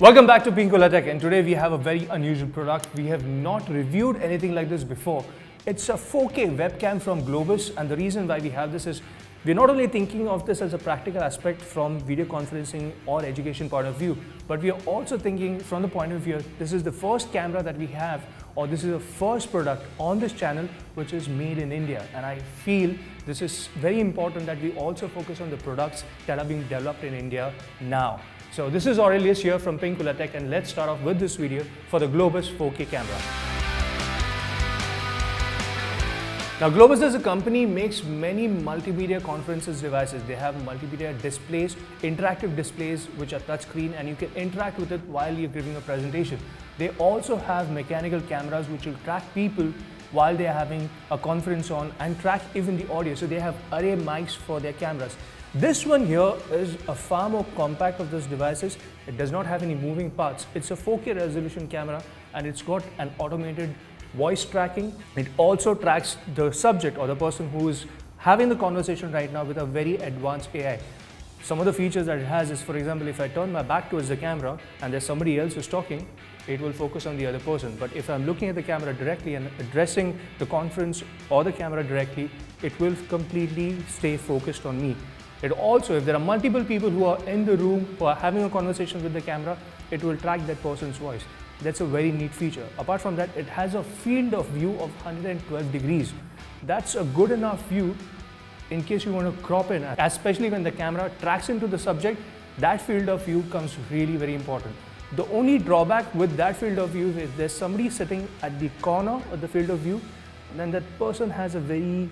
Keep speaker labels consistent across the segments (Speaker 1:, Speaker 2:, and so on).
Speaker 1: Welcome back to Pinkvilla Tech and today we have a very unusual product. We have not reviewed anything like this before. It's a 4K webcam from Globus and the reason why we have this is we're not only thinking of this as a practical aspect from video conferencing or education point of view, but we are also thinking from the point of view this is the first camera that we have or this is the first product on this channel which is made in India and I feel this is very important that we also focus on the products that are being developed in India now. So this is Aurelius here from Pinkvilla Tech and let's start off with this video for the Globus 4K camera. Now Globus as a company makes many multimedia conferences devices. They have multimedia displays, interactive displays which are touchscreen and you can interact with it while you're giving a presentation. They also have mechanical cameras which will track people while they are having a conference on and track even the audio. So they have array mics for their cameras. This one here is a far more compact of those devices. It does not have any moving parts. It's a 4K resolution camera and it's got an automated voice tracking. It also tracks the subject or the person who is having the conversation right now with a very advanced AI. Some of the features that it has is, for example, if I turn my back towards the camera and there's somebody else who's talking, it will focus on the other person. But if I'm looking at the camera directly and addressing the conference or the camera directly, it will completely stay focused on me. It also, if there are multiple people who are in the room who are having a conversation with the camera, it will track that person's voice. That's a very neat feature. Apart from that, it has a field of view of 112 degrees. That's a good enough view in case you want to crop in, especially when the camera tracks into the subject, that field of view comes really very important. The only drawback with that field of view is there's somebody sitting at the corner of the field of view, then that person has a very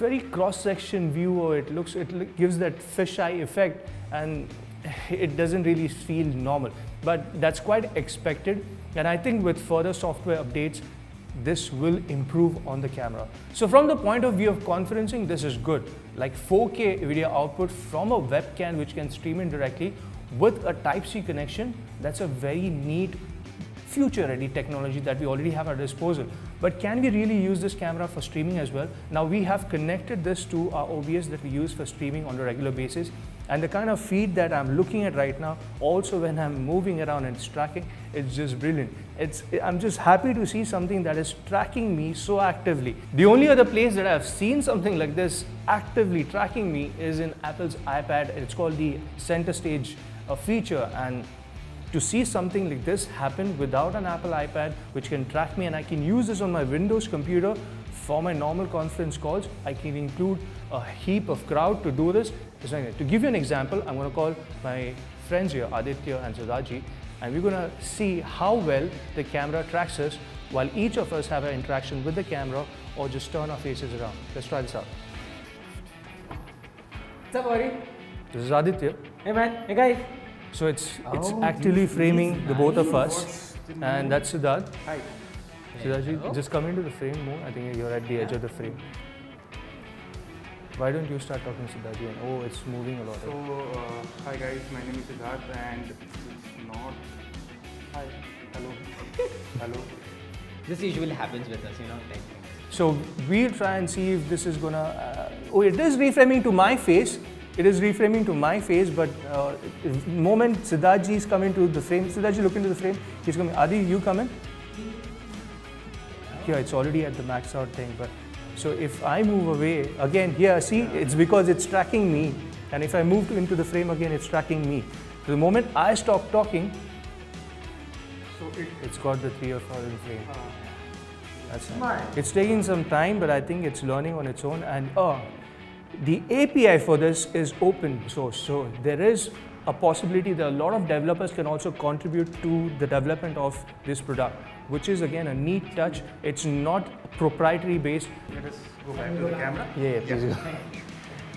Speaker 1: very cross-section view or it looks, it gives that fisheye effect and it doesn't really feel normal. But that's quite expected and I think with further software updates, this will improve on the camera. So from the point of view of conferencing, this is good. Like 4K video output from a webcam which can stream in directly with a Type-C connection, that's a very neat future ready technology that we already have at our disposal. But can we really use this camera for streaming as well? Now we have connected this to our OBS that we use for streaming on a regular basis. And the kind of feed that I'm looking at right now, also when I'm moving around and it's tracking, it's just brilliant. It's, I'm just happy to see something that is tracking me so actively. The only other place that I've seen something like this actively tracking me is in Apple's iPad. It's called the center stage uh, feature. And to see something like this happen without an Apple iPad which can track me and I can use this on my Windows computer for my normal conference calls. I can include a heap of crowd to do this. To give you an example, I'm going to call my friends here, Aditya and Siddharthji, and we're going to see how well the camera tracks us while each of us have an interaction with the camera or just turn our faces around. Let's try this out.
Speaker 2: What's up, Ori?
Speaker 1: This is Aditya.
Speaker 2: Hey man, hey guys.
Speaker 1: So it's it's
Speaker 2: Oh,
Speaker 1: actively framing the both of us, and that's Siddharth.
Speaker 2: Hi.
Speaker 1: Siddharth,
Speaker 2: Hello.
Speaker 1: just come into the frame more. I think you're at the edge of the frame. Why don't you start talking, Siddharth? And oh, it's moving a lot.
Speaker 3: So, uh, hi guys, my name is Siddharth and it's not. Hi, hello, hello.
Speaker 2: This usually happens with us, you know, like.
Speaker 1: So we'll try and see if this is gonna. Uh, oh, it is reframing to my face. It is reframing to my face, but uh, moment Siddharthji is coming to the frame. Siddharthji, look into the frame. He's coming. Adi, you come in. Here, it's already at the max out thing, but so if I move away again here, see, it's because it's tracking me, and if I move to, into the frame again, it's tracking me. So The moment I stop talking,
Speaker 3: So it.
Speaker 1: it's got the three or four in frame.
Speaker 3: Uh,
Speaker 1: That's it. It's taking some time, but I think it's learning on its own. And oh, the API for this is open source, so there is a possibility that a lot of developers can also contribute to the development of this product, which is again a neat touch. It's not proprietary based.
Speaker 3: let us go back to the camera.
Speaker 1: Yeah, yeah, please go.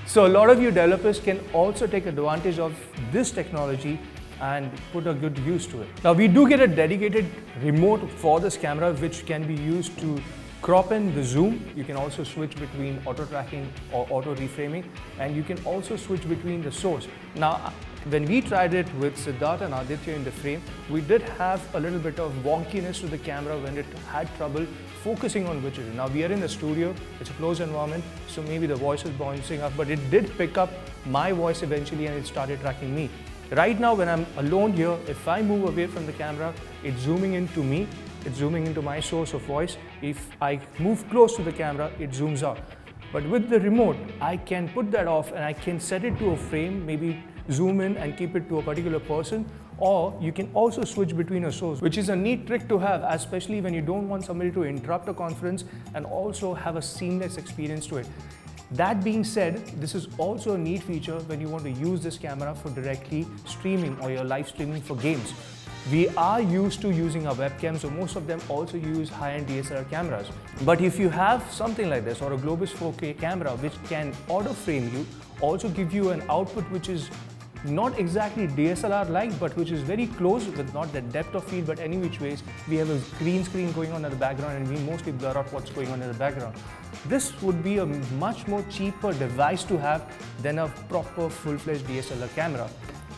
Speaker 1: So a lot of you developers can also take advantage of this technology and put a good use to it. Now we do get a dedicated remote for this camera which can be used to crop in the zoom. You can also switch between auto tracking or auto reframing and you can also switch between the source. Now when we tried it with Siddharth and Aditya in the frame, we did have a little bit of wonkiness to the camera when it had trouble focusing on which is. Now we are in the studio, it's a closed environment, so maybe the voice is bouncing up, but it did pick up my voice eventually and it started tracking me. Right now, when I'm alone here, if I move away from the camera, it's zooming in to me, it's zooming into my source of voice. If I move close to the camera, it zooms out. But with the remote, I can put that off and I can set it to a frame, maybe zoom in and keep it to a particular person. Or you can also switch between a source, which is a neat trick to have, especially when you don't want somebody to interrupt a conference and also have a seamless experience to it. That being said, this is also a neat feature when you want to use this camera for directly streaming or your live streaming for games. We are used to using our webcams, so most of them also use high-end DSLR cameras. But if you have something like this or a Globus 4K camera which can auto frame you, also give you an output which is not exactly DSLR like, but which is very close with not that depth of field, but any which ways, we have a green screen going on in the background and we mostly blur out what's going on in the background. This would be a much more cheaper device to have than a proper full-fledged DSLR camera.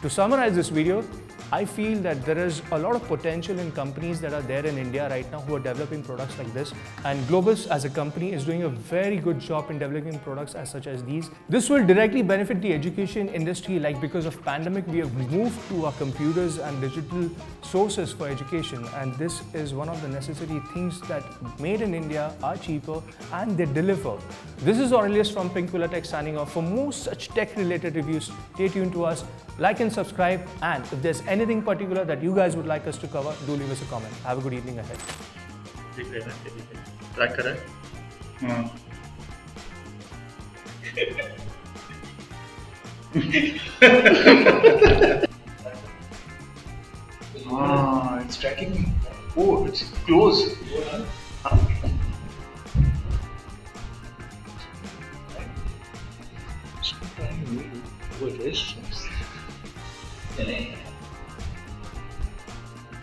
Speaker 1: To summarize this video, I feel that there is a lot of potential in companies that are there in India right now who are developing products like this. And Globus as a company is doing a very good job in developing products as such as these. This will directly benefit the education industry like because of pandemic we have moved to our computers and digital sources for education and this is one of the necessary things that made in India are cheaper and they deliver. This is Aurelius from Pinkvilla Tech signing off. For more such tech related reviews, stay tuned to us, like and subscribe and if there's anything particular that you guys would like us to cover, do leave us a comment. Have a good evening ahead.
Speaker 3: Ah, it's tracking me. Oh, it's close. What oh, is this?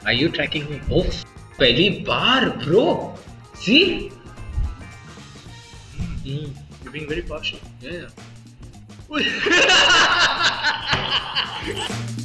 Speaker 2: Are you tracking me? Oh, पहली bar, bro. See?
Speaker 4: Mm, you're being very partial. Yeah.
Speaker 2: yeah.